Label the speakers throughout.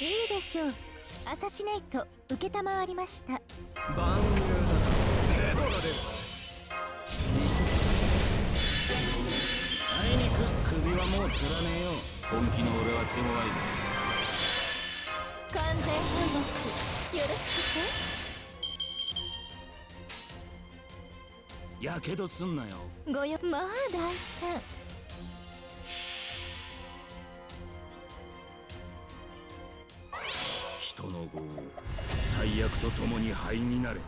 Speaker 1: いいでしょう。アサシネイト承りました。
Speaker 2: 万有だ出る
Speaker 3: あいにく首はもうつらねえよ。本気の俺は手強いぞ
Speaker 1: 完全反撃よ。ろし
Speaker 3: くやけどすんなよ。
Speaker 1: ごよまあ大胆
Speaker 3: 最悪と共に灰になれ。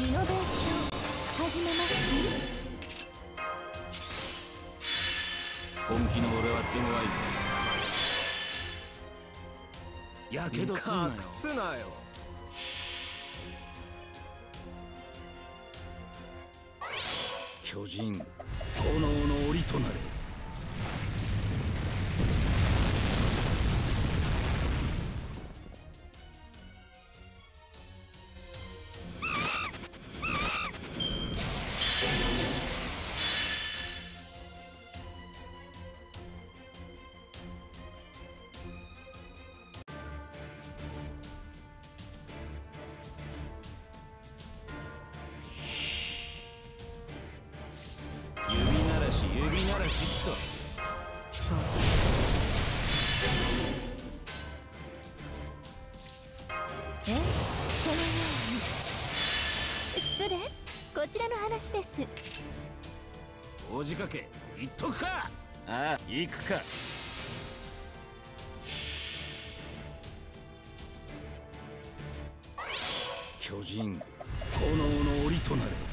Speaker 1: イノベーション始めます
Speaker 3: 本気の俺は手強いぞやけどすんなよ。
Speaker 2: 隠すなよ
Speaker 3: 巨人炎の檻となれ指ならしっと
Speaker 2: さ
Speaker 1: え？そうに失礼こちらの話です
Speaker 3: おじかけ言っとくかああ行くか巨人炎の檻となれ